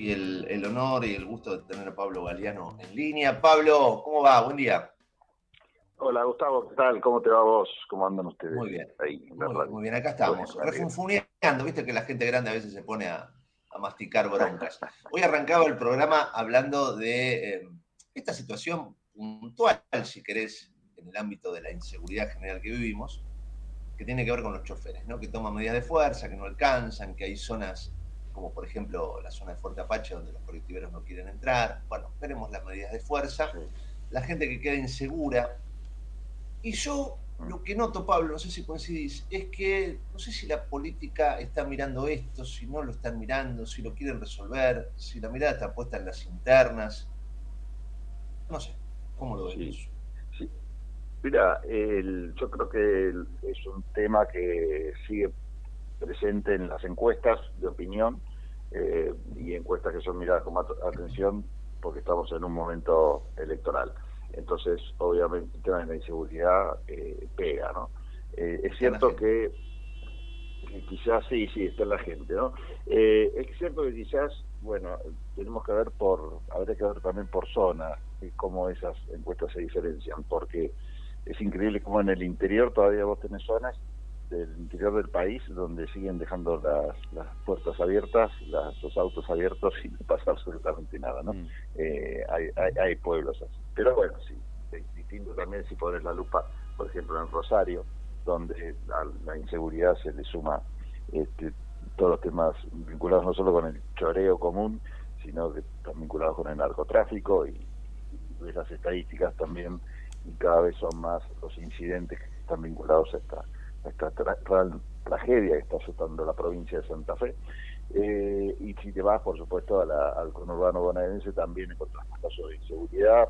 y el, honor y el gusto de tener a Pablo Galeano en línea. Pablo, ¿cómo va? Buen día. Hola Gustavo, ¿qué tal? ¿Cómo te va vos? ¿Cómo andan ustedes? Muy bien. muy, bien, acá estamos. Refunfuneando, viste que la gente grande a veces se pone a, masticar broncas. Hoy arrancaba el programa hablando de eh, esta situación puntual, si querés, en el ámbito de la inseguridad general que vivimos, que tiene que ver con los choferes, ¿no? que toman medidas de fuerza, que no alcanzan, que hay zonas como por ejemplo la zona de Fuerte Apache, donde los colectiveros no quieren entrar. Bueno, veremos las medidas de fuerza. La gente que queda insegura. Y yo mm. lo que noto, Pablo, no sé si coincidís, es que no sé si la política está mirando esto, si no lo están mirando, si lo quieren resolver, si la mirada está puesta en las internas. No sé, ¿cómo lo ves? Mira, yo creo que es un tema que sigue presente en las encuestas de opinión eh, y encuestas que son miradas con atención porque estamos en un momento electoral. Entonces, obviamente, el tema de la inseguridad eh, pega, ¿no? Eh, es cierto que, quizás sí, sí, está en la gente, ¿no? es cierto que quizás, bueno, tenemos que ver por, habría que ver también por zona cómo esas encuestas se diferencian, porque es increíble cómo en el interior todavía vos tenés zonas del interior del país donde siguen dejando las, las puertas abiertas, las, los autos abiertos sin pasar absolutamente nada, ¿no? Mm. Eh, hay, hay, pueblos así. Pero bueno, sí, es distinto también si pones la lupa, por ejemplo, en Rosario, donde a la inseguridad se le suma este, todos los temas vinculados no solo con el choreo común, sino que están vinculados con el narcotráfico y, y esas estadísticas también y cada vez son más los incidentes que están vinculados a esta esta tragedia que está azotando la provincia de Santa Fe. Eh, y si te vas, por supuesto, al conurbano bonaerense, también encontrás casos de inseguridad.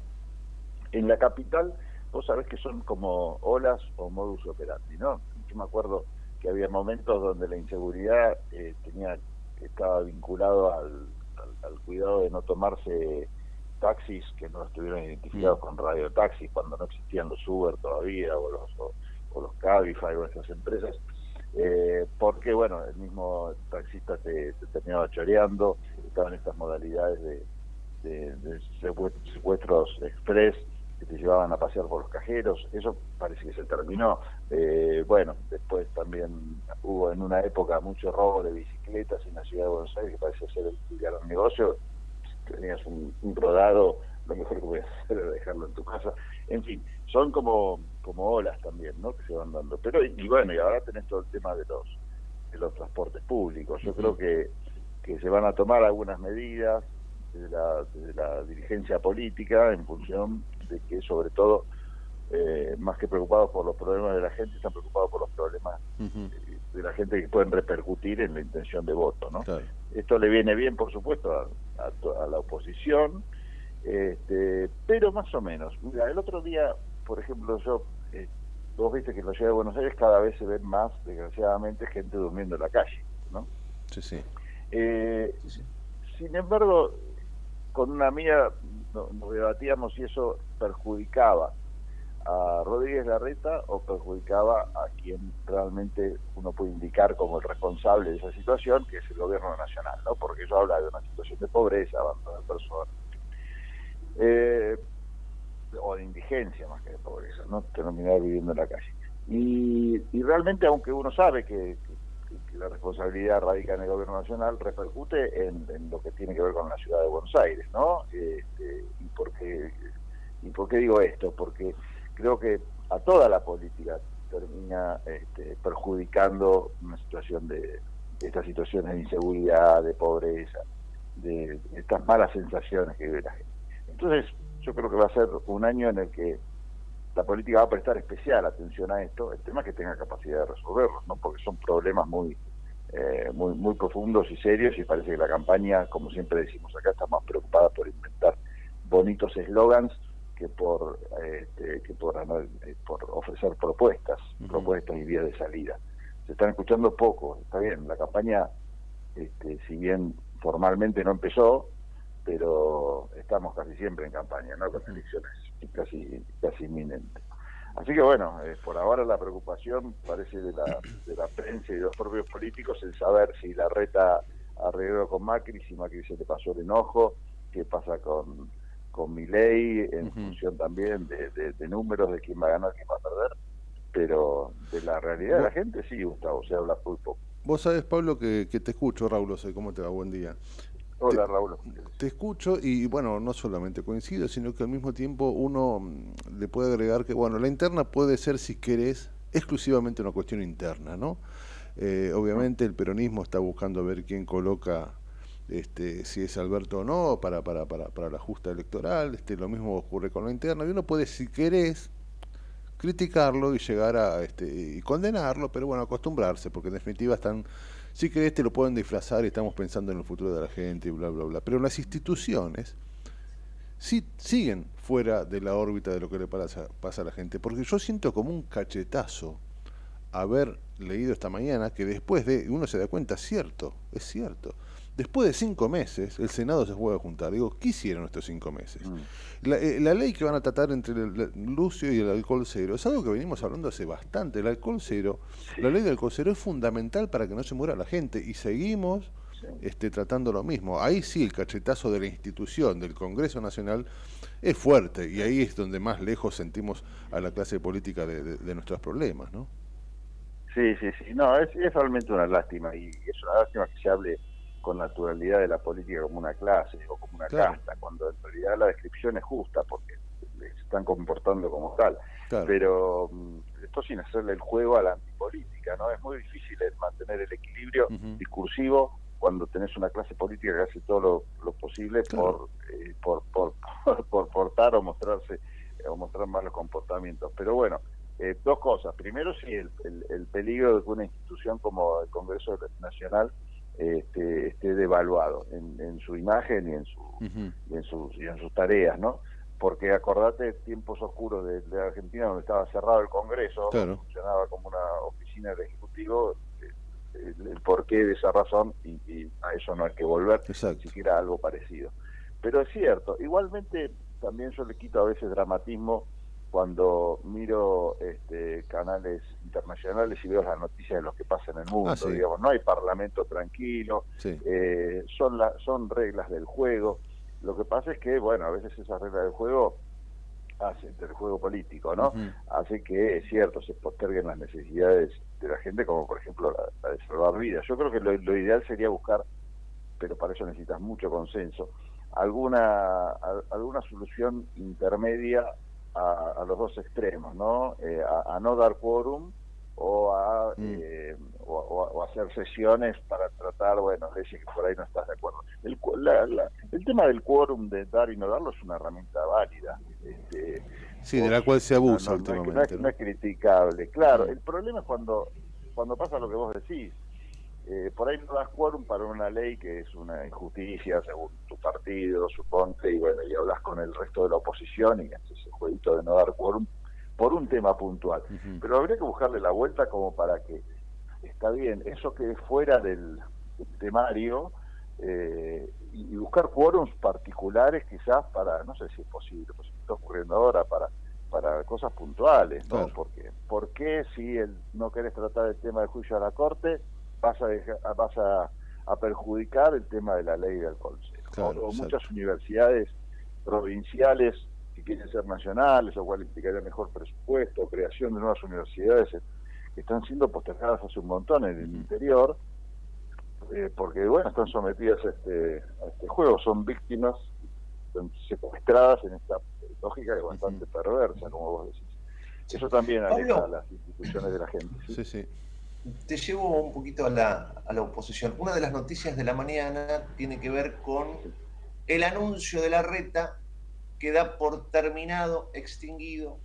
En la capital, vos sabés que son como olas o modus operandi, ¿no? Yo me acuerdo que había momentos donde la inseguridad eh, tenía estaba vinculado al, cuidado de no tomarse taxis que no estuvieron identificados mm. con radiotaxis cuando no existían los Uber todavía o los o los Cabify o esas empresas, eh, porque bueno, el mismo taxista te, terminaba choreando, estaban estas modalidades de, secuestros express que te llevaban a pasear por los cajeros, eso parece que se terminó. Eh, bueno, después también hubo en una época mucho robo de bicicletas en la ciudad de Buenos Aires, que parece ser el, gran negocio, tenías un rodado lo mejor que puedes hacer es dejarlo en tu casa. En fin, son como, como olas también, ¿no? Que se van dando. Pero, y, bueno, y ahora tenés todo el tema de los, de los transportes públicos. Yo creo que, que se van a tomar algunas medidas de la, de la dirigencia política en función de que, sobre todo, eh, más que preocupados por los problemas de la gente, están preocupados por los problemas de la gente que pueden repercutir en la intención de voto, ¿no? Esto le viene bien, por supuesto, a, a la oposición, este, pero más o menos. Mira, el otro día, por ejemplo, yo, eh, vos viste que en la ciudad de Buenos Aires cada vez se ven más, desgraciadamente, gente durmiendo en la calle, ¿no? Sí, eh, sí. Sin embargo, con una amiga nos debatíamos si eso perjudicaba a Rodríguez Larreta o perjudicaba a quien realmente uno puede indicar como el responsable de esa situación, que es el gobierno nacional, ¿no? Porque eso habla de una situación de pobreza, abandono de personas, eh, o de indigencia más que de pobreza, ¿no? terminar viviendo en la calle. Y, y realmente, aunque uno sabe que, la responsabilidad radica en el gobierno nacional, repercute en, lo que tiene que ver con la ciudad de Buenos Aires, ¿no? Este, y, por qué, ¿Y por qué digo esto? Porque creo que a toda la política termina este, perjudicando una situación de estas situaciones de inseguridad, de pobreza, de estas malas sensaciones que vive la gente. Entonces, yo creo que va a ser un año en el que la política va a prestar especial atención a esto, el tema es que tenga capacidad de resolverlos, ¿no? porque son problemas muy, eh, muy, muy profundos y serios y parece que la campaña, como siempre decimos acá, está más preocupada por inventar bonitos eslogans que por este, que por, eh, por ofrecer propuestas, propuestas y vías de salida. Se están escuchando poco, está bien, la campaña, este, si bien formalmente no empezó, pero estamos casi siempre en campaña, ¿no? Con elecciones casi, casi inminentes. Así que bueno, eh, por ahora la preocupación parece de la, de la prensa y de los propios políticos el saber si la reta arregló con Macri, si Macri se le pasó el enojo, qué pasa con, con ley en función también de, números de quién va a ganar, quién va a perder. Pero de la realidad de la gente sí, Gustavo, se habla muy poco. Vos sabés, Pablo, que, te escucho, Raúl, sé ¿cómo te va? Buen día. Hola, Raúl. Te escucho y, bueno, no solamente coincido, sino que al mismo tiempo uno mm, le puede agregar que, bueno, la interna puede ser, si querés, exclusivamente una cuestión interna, ¿no? Eh, obviamente el peronismo está buscando ver quién coloca este, si es Alberto o no para, para, para, para la justa electoral, este, lo mismo ocurre con la interna, y uno puede, si querés, criticarlo y llegar a este, y condenarlo, pero bueno, acostumbrarse, porque en definitiva están, si querés te lo pueden disfrazar y estamos pensando en el futuro de la gente y bla, bla, bla, pero las instituciones sí siguen fuera de la órbita de lo que le pasa, pasa a la gente, porque yo siento como un cachetazo haber leído esta mañana que después de, uno se da cuenta, cierto, es cierto, después de cinco meses el Senado se vuelve a juntar. Digo, ¿qué hicieron estos cinco meses? Mm. Eh, la, ley que van a tratar entre el, Lucio y el alcohol cero es algo que venimos hablando hace bastante. El alcohol cero, la ley del alcohol cero es fundamental para que no se muera la gente y seguimos este, tratando lo mismo. Ahí sí el cachetazo de la institución, del Congreso Nacional, es fuerte y ahí es donde más lejos sentimos a la clase política de nuestros problemas, ¿no? Sí, sí, sí. No, es, realmente una lástima y es una lástima que se hable con naturalidad de la política como una clase o como una casta, cuando en realidad la descripción es justa porque se están comportando como tal. Pero mm, esto sin hacerle el juego a la antipolítica, ¿no? Es muy difícil mantener el equilibrio discursivo cuando tenés una clase política que hace todo lo, posible por, eh, por, por, por, portar o mostrarse o mostrar malos comportamientos. Pero bueno, eh, dos cosas. Primero, sí, el, el, peligro de que una institución como el Congreso Nacional este, esté devaluado en, su imagen y en, su, en, sus, y en sus tareas, ¿no? Porque acordate tiempos oscuros de, Argentina donde estaba cerrado el Congreso, funcionaba como una oficina del Ejecutivo, eh, el, porqué de esa razón y, a eso no hay que volver, ni siquiera algo parecido. Pero es cierto, igualmente también yo le quito a veces dramatismo cuando miro este, canales internacionales y veo las noticias de lo que pasa en el mundo, ah, digamos, no hay parlamento tranquilo, eh, son, la, son reglas del juego. Lo que pasa es que, bueno, a veces esas reglas del juego hacen del juego político, ¿no? Hace que, es cierto, se posterguen las necesidades de la gente, como por ejemplo la, de salvar vidas. Yo creo que lo, lo, ideal sería buscar, pero para eso necesitas mucho consenso, alguna, alguna solución intermedia a, los dos extremos, ¿no? Eh, a, no dar quórum o a, mm. eh, o, hacer sesiones para tratar, bueno, decir que por ahí no estás de acuerdo. El, el tema del quórum de dar y no darlo es una herramienta válida. Este, sí, de la cual se abusa últimamente. No, es, criticable, claro. Mm. El problema es cuando, cuando pasa lo que vos decís. Eh, por ahí no das quórum para una ley que es una injusticia según tu partido, suponte, y bueno, y hablas con el resto de la oposición y haces el jueguito de no dar quórum por un tema puntual. Pero habría que buscarle la vuelta como para que, está bien, eso que fuera del, temario, eh, y, buscar quórums particulares quizás para, no sé si es posible, pues está ocurriendo ahora, para para cosas puntuales, ¿no? Porque, ¿Por qué si el, no querés tratar el tema del juicio a la Corte, vas a, vas a, perjudicar el tema de la ley de alcohol o, muchas universidades provinciales que quieren ser nacionales, o cual implicaría mejor presupuesto, creación de nuevas universidades que están siendo postergadas hace un montón en el interior, eh, porque bueno, están sometidas a este, a este juego, son víctimas secuestradas en esta lógica que es bastante perversa, como vos decís. Eso también aleja a las instituciones de la gente. sí. sí te llevo un poquito a la, a la oposición. Una de las noticias de la mañana tiene que ver con el anuncio de la reta que da por terminado, extinguido,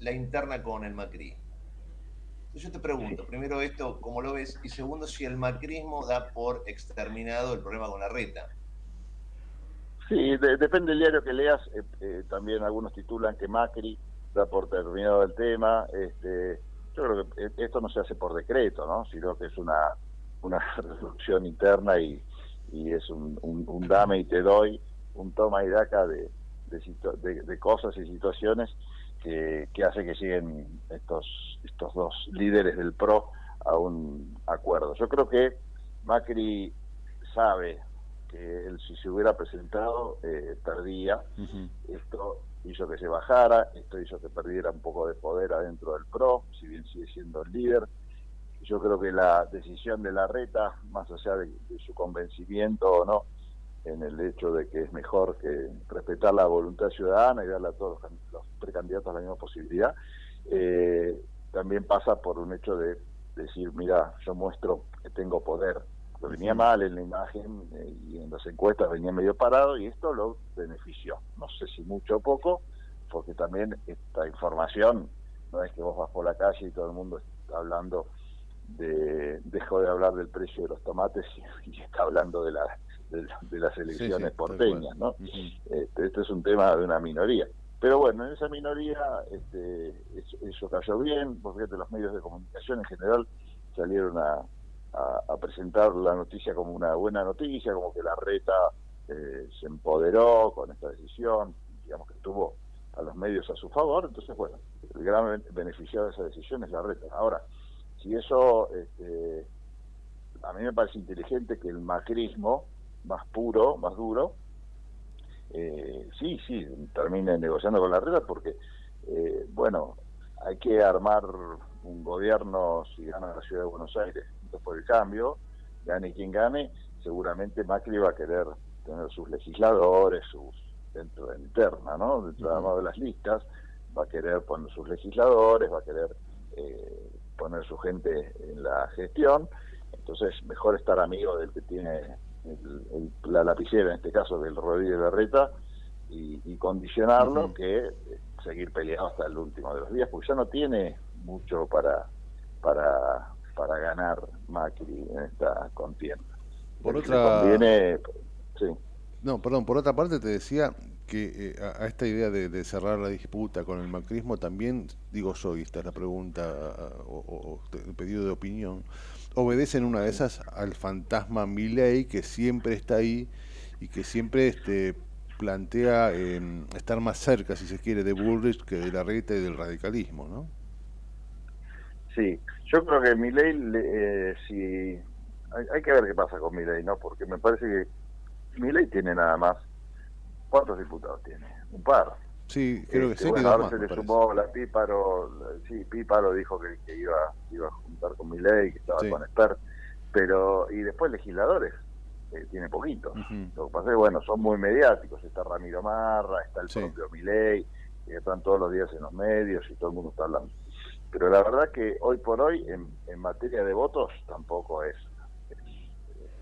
la interna con el Macri. yo te pregunto, primero esto, ¿cómo lo ves? Y segundo, si el macrismo da por exterminado el problema con la reta. Sí, depende del diario que leas. Eh, eh, también algunos titulan que Macri da por terminado el tema. Este, yo creo que e-, esto no se hace por decreto, ¿no? sino que es una, una resolución interna y, y es un, un, dame y te doy, un toma y daca de, de, de, cosas y situaciones que, que hace que siguen estos, estos dos líderes del PRO a un acuerdo. Yo creo que Macri sabe que él si se hubiera presentado eh, perdía. Esto hizo que se bajara, esto hizo que perdiera un poco de poder adentro del PRO, si bien sigue siendo el líder. Yo creo que la decisión de la reta, más allá de, su convencimiento o no, en el hecho de que es mejor que respetar la voluntad ciudadana y darle a todos los, precandidatos la misma posibilidad, eh, también pasa por un hecho de decir, mira, yo muestro que tengo poder, venía mal en la imagen eh, y en las encuestas venía medio parado y esto lo benefició. No sé si mucho o poco, porque también esta información no es que vos vas por la calle y todo el mundo está hablando de dejó de hablar del precio de los tomates y, está hablando de, la, de, las elecciones porteñas, ¿no? este, este, es un tema de una minoría. Pero bueno, en esa minoría este, eso, cayó bien, porque los medios de comunicación en general salieron a, a, presentar la noticia como una buena noticia, como que la reta eh, se empoderó con esta decisión, digamos que tuvo a los medios a su favor, entonces bueno, el gran beneficiado de esa decisión es la reta. Ahora, si eso, este, a mí me parece inteligente que el macrismo más puro, más duro, eh, sí, sí, termine negociando con la reta porque, eh, bueno, hay que armar un gobierno si gana la ciudad de Buenos Aires por el cambio, gane quien gane, seguramente Macri va a querer tener sus legisladores, sus dentro de interna, ¿no? Dentro de las listas, va a querer poner sus legisladores, va a querer eh, poner su gente en la gestión, entonces mejor estar amigo del que tiene la lapicera, en este caso del Rodríguez Berreta, y, y condicionarlo que seguir peleando hasta el último de los días, porque ya no tiene mucho para para para ganar Macri en esta contienda. Por otra... No, perdón, por otra parte te decía que eh, a, esta idea de, cerrar la disputa con el macrismo también, digo yo, y esta es la pregunta o, el pedido de opinión, obedecen una de esas al fantasma Milley que siempre está ahí y que siempre este, plantea em, estar más cerca, si se quiere, de Bullrich que de la reta y del radicalismo, ¿no? Sí, yo creo que mi ley, eh, si hay, que ver qué pasa con mi ley, ¿no? Porque me parece que mi ley tiene nada más. ¿Cuántos diputados tiene? Un par. Sí, creo que este, sí. Bueno, ahora se le sumó la Píparo, sí, Píparo dijo que, iba, iba a juntar con mi ley, que estaba con Expert, pero, y después legisladores, eh, tiene poquito. Lo que pasa es que, bueno, son muy mediáticos, está Ramiro Marra, está el propio Milei, que están todos los días en los medios y todo el mundo está hablando pero la verdad que hoy por hoy, en, en materia de votos, tampoco es.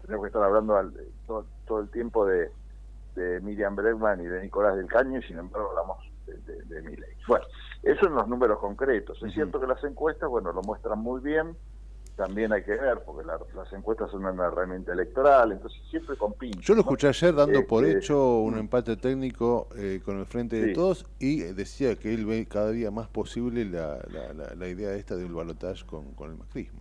tenemos que estar hablando todo, el tiempo de, de Miriam Bregman y de Nicolás del Caño, y sin embargo hablamos de, de, Miley. Bueno, esos son los números concretos. Es cierto que las encuestas, bueno, lo muestran muy bien, también hay que ver, porque las encuestas son una herramienta electoral, entonces siempre con Yo lo escuché ayer dando por este, hecho un mm. empate técnico eh, con el Frente de Todos y decía que él ve cada día más posible la, la, idea esta del balotaje con, con el macrismo.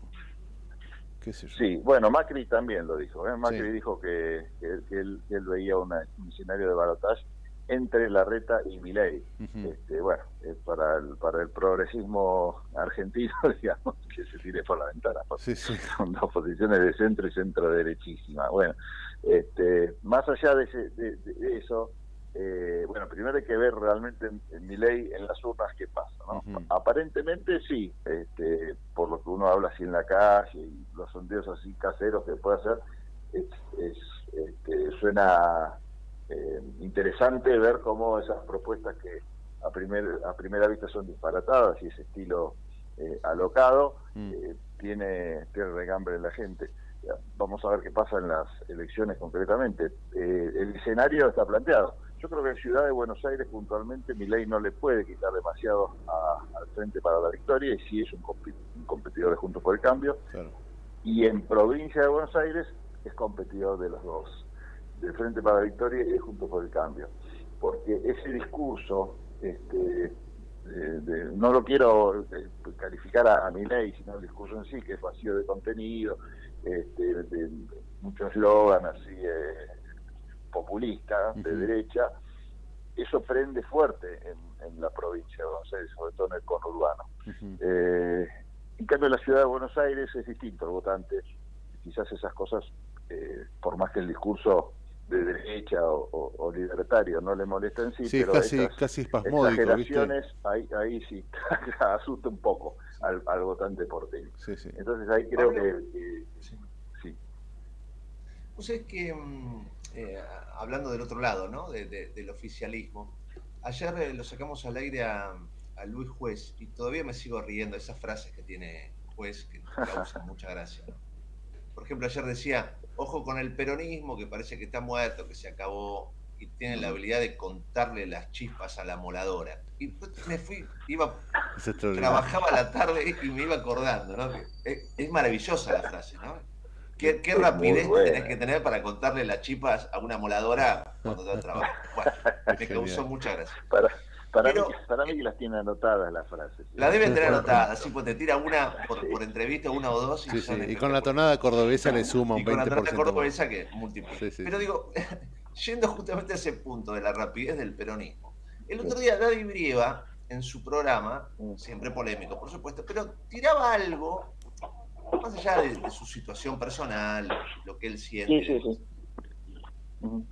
¿Qué Sí, bueno, Macri también lo dijo. ¿eh? Macri dijo que, él, veía un escenario de balotaje entre Larreta y Milei. este, bueno, para el, para el progresismo argentino, digamos, que se tire por la ventana. Son dos posiciones de centro y centro derechísima. Bueno, este, más allá de, de, eso, eh, bueno, primero hay que ver realmente en, en Milei en las urnas qué pasa. ¿no? Aparentemente sí, este, por lo que uno habla así en la calle y los sondeos así caseros que puede hacer, es, es este, suena eh, interesante ver cómo esas propuestas que a, primer, a primera vista son disparatadas y ese estilo eh, alocado mm. eh, tiene, tiene regambre en la gente. Vamos a ver qué pasa en las elecciones concretamente. el escenario está planteado. Yo creo que en Ciudad de Buenos Aires puntualmente mi ley no le puede quitar demasiado al Frente para la Victoria y sí es un, competidor de Juntos por el Cambio. Y en provincia de Buenos Aires es competidor de los dos del Frente para la Victoria y Juntos por el Cambio. Porque ese discurso, este, no lo quiero eh, calificar a, mi ley, sino el discurso en sí, que es vacío de contenido, este, de, muchos eslogan así eh, populistas, de derecha, eso prende fuerte en, la provincia de Buenos Aires, sobre todo en el conurbano. Eh, en cambio, en la ciudad de Buenos Aires es distinto el votante. Quizás esas cosas eh, por más que el discurso de derecha o, libertario no le molesta en sí, sí pero casi, esas casi exageraciones ahí, ahí sí asusta un poco al, al votante porteño. Sí, sí. Entonces ahí creo que, sí. sí. Pues es que, mm, eh, hablando del otro lado, ¿no? del oficialismo, ayer eh, lo sacamos al aire a, a, Luis Juez y todavía me sigo riendo de esas frases que tiene Juez que causan mucha gracia. ¿no? Por ejemplo, ayer decía, ojo con el peronismo, que parece que está muerto, que se acabó, y tiene la habilidad de contarle las chispas a la moladora. Y me fui, iba, trabajaba la tarde y me iba acordando, ¿no? Es, maravillosa la frase, ¿no? Qué, qué rapidez tenés que tener para contarle las chispas a una moladora cuando te trabajo. Bueno, me causó mucha gracia. Para, mí, para mí las tiene anotadas las frases. La deben tener anotadas, así pues te tira una por, entrevista, una o dos. Y, y con la tonada cordobesa le suma un 20%. Y con la tonada cordobesa que múltiple. Pero digo, yendo justamente a ese punto de la rapidez del peronismo. El otro día Daddy Brieva, en su programa, siempre polémico, por supuesto, pero tiraba algo, más allá de, su situación personal, lo que él siente. Sí, sí, sí.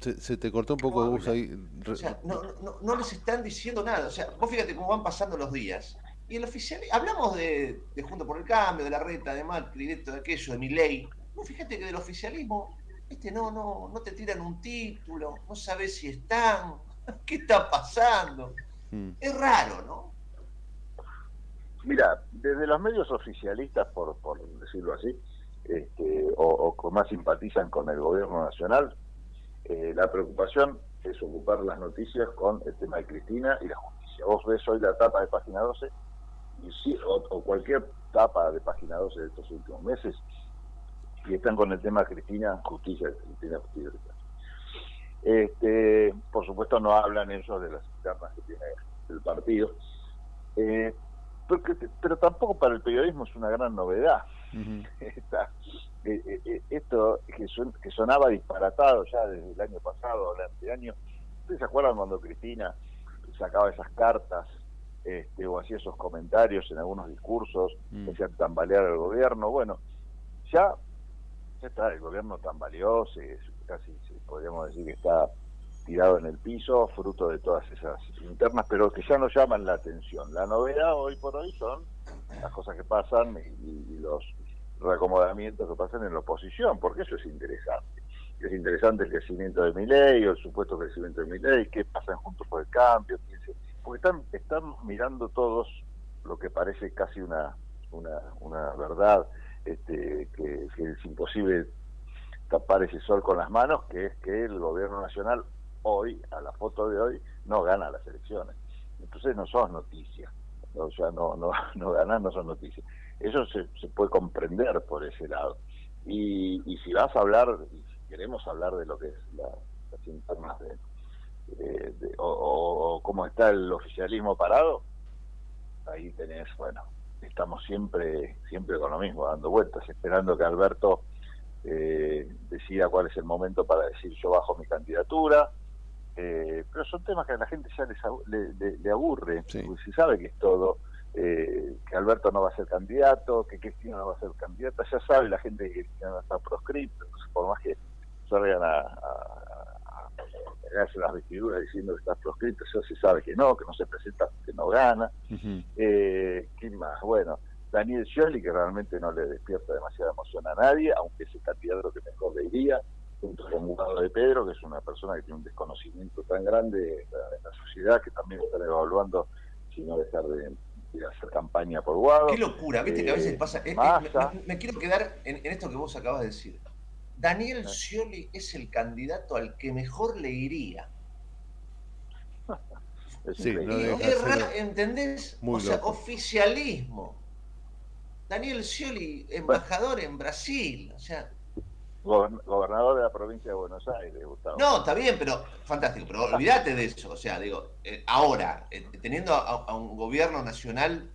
Se, te cortó un poco no, ahí. O sea, no, no, no, les están diciendo nada. O sea, vos fíjate cómo van pasando los días. Y el oficial, hablamos de, de Junto por el Cambio, de la reta, de Macri, de esto, de aquello, de mi ley. fíjate que del oficialismo, este, no, no, no te tiran un título, no sabes si están, qué está pasando. Mm. Es raro, ¿no? Mira, desde los medios oficialistas, por, por decirlo así, este, o, o más simpatizan con el gobierno nacional, eh, la preocupación es ocupar las noticias con el tema de Cristina y la justicia. Vos ves hoy la tapa de página 12 y o, cualquier tapa de página 12 de estos últimos meses y están con el tema Cristina, justicia, Cristina, justicia. Este, por supuesto no hablan ellos de las internas que tiene el partido, eh, pero tampoco para el periodismo es una gran novedad. Eh, eh, esto que, que sonaba disparatado ya desde el año pasado, el año, ¿ustedes se acuerdan cuando Cristina sacaba esas cartas este, o hacía esos comentarios en algunos discursos mm. que hacían tambalear al gobierno? Bueno, ya, está, el gobierno tambaleó, se, casi podríamos decir que está tirado en el piso, fruto de todas esas internas, pero que ya no llaman la atención. La novedad hoy por hoy son las cosas que pasan y los reacomodamientos que pasan en la oposición, porque eso es interesante. Es interesante el crecimiento de mi ley, o el supuesto crecimiento de mi ley, qué pasa Juntos por el Cambio, porque están, estamos mirando todos lo que parece casi una, una, una verdad, este, que, es imposible tapar ese sol con las manos, que es que el gobierno nacional hoy, a la foto de hoy, no gana las elecciones. Entonces no son noticias, o sea, no, no, no ganan, no son noticias. Eso se, se puede comprender por ese lado. Y, y, si vas a hablar, y si queremos hablar de lo que es la, las internas de, o, cómo está el oficialismo parado, ahí tenés, bueno, estamos siempre siempre con lo mismo, dando vueltas, esperando que Alberto eh, decida cuál es el momento para decir yo bajo mi candidatura, eh, pero son temas que a la gente ya les, le, aburre, porque si sabe que es todo eh, que Alberto no va a ser candidato, que Cristina no va a ser candidata, ya sabe la gente que Cristina no está proscripta, entonces por más que salgan a, a, las vestiduras diciendo que está proscrito, ya se sabe que no, que no se presenta, que no gana. eh, ¿Quién más? Bueno, Daniel Scioli, que realmente no le despierta demasiada emoción a nadie, aunque es el candidato que mejor le iría, junto con Gustavo de Pedro, que es una persona que tiene un desconocimiento tan grande de la, sociedad, que también están evaluando si no dejar de, hacer campaña por Guado. Qué locura, viste que a veces eh, pasa. Eh, me, quiero quedar en, esto que vos acabas de decir. Daniel Scioli es el candidato al que mejor le iría. sí, ¿Entendés? o sea, oficialismo. Daniel Scioli, embajador en Brasil. O sea, gobernador de la provincia de Buenos Aires, Gustavo. No, está bien, pero fantástico, pero olvídate de eso, o sea, digo, eh, ahora, eh, teniendo a, un gobierno nacional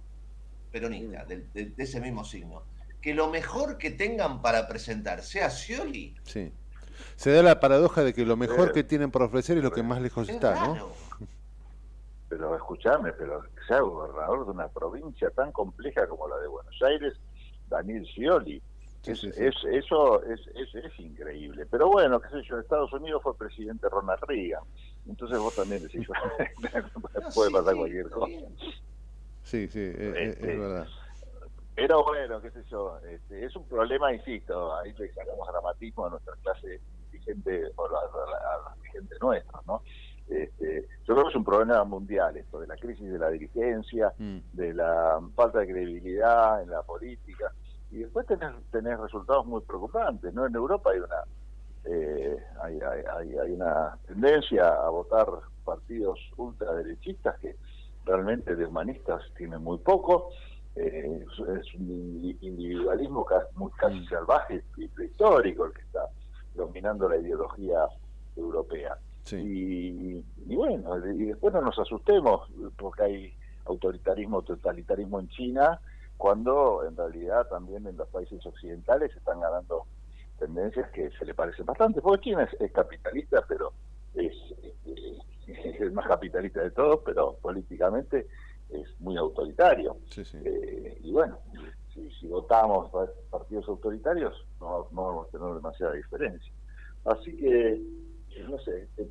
peronista, de, ese mismo signo, que lo mejor que tengan para presentar sea Scioli. Sí. Se da la paradoja de que lo mejor que tienen por ofrecer es lo que más lejos está, ¿no? Pero escúchame, pero que sea gobernador de una provincia tan compleja como la de Buenos Aires, Daniel Scioli. Es, eso es, es, increíble. Pero bueno, qué sé yo, en Estados Unidos fue presidente Ronald Reagan. Entonces vos también decís, puede pasar cualquier cosa. Sí, sí, es, este, verdad. Pero bueno, qué sé yo, este, es un problema, insisto, ahí le sacamos dramatismo a nuestra clase dirigente o a, los dirigentes nuestros, ¿no? Este, yo creo que es un problema mundial esto, de la crisis de la dirigencia, mm. de la falta de credibilidad en la política, y después tenés, tenés resultados muy preocupantes, ¿no? En Europa hay una eh, hay, hay, hay, una tendencia a votar partidos ultraderechistas que realmente de humanistas tienen muy poco, eh, es un individualismo casi, muy casi salvaje y prehistórico el que está dominando la ideología europea. Y, bueno, y después no nos asustemos porque hay autoritarismo, totalitarismo en China, cuando en realidad también en los países occidentales están ganando tendencias que se le parecen bastante, porque China es, capitalista, pero es, el más capitalista de todos, pero políticamente es muy autoritario. Eh, y bueno, si, votamos partidos autoritarios, no, no vamos a tener demasiada diferencia. Así que, no sé, eh,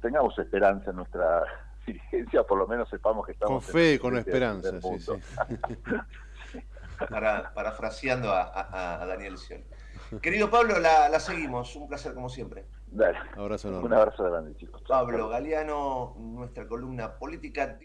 tengamos esperanza en nuestra dirigencia, por lo menos sepamos que estamos... Con fe y con esperanza, Para, parafraseando a, a, Daniel Sion. Querido Pablo, la, la, seguimos. Un placer como siempre. Dale. Abrazo Un abrazo grande, chicos. Pablo Galeano, nuestra columna política.